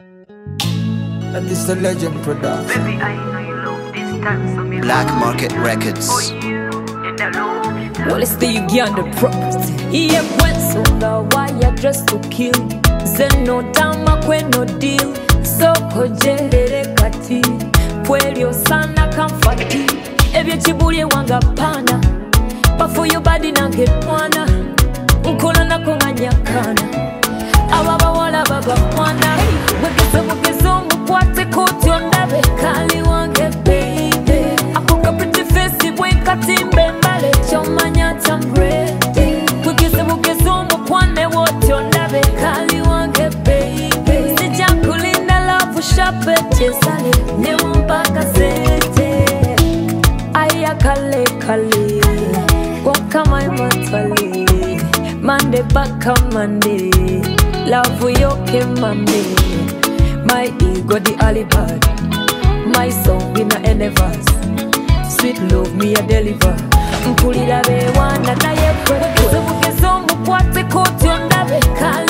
And this the legend product. Baby, I know you love this time, so me Black Market Records. for you in the love. Well, it's the Uganda property. Iye kwensonga wayadress to kill ze no dama kwe no deal soko jerere kati pwelyo sana kamfati ebyo kibulye wanga pana bafuyo badi nange mwana nkola lavu shape kyesale newompaka sente aya kale kale. Wakamaimatwale mande baka mande. Lavu yoke mande. My ego the alibad. My song in a enevas sweet love me a deliver. Mpulira naye ondabe kali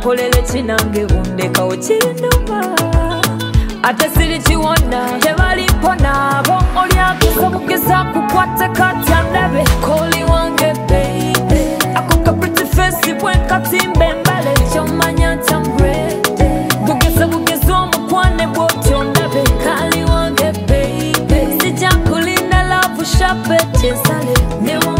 bankolere kinange bundekawo kinduma ate siri kiwona tebalimponabo olyakisa mugesa kukwate katya ndabe koli wange beibe akuka pretty face bwe nkatimba embale kyomanya ntambrede bugese bugese omukwane bwotyo ndabe kali wange beibe sijakulinda lavu shapetinsale newa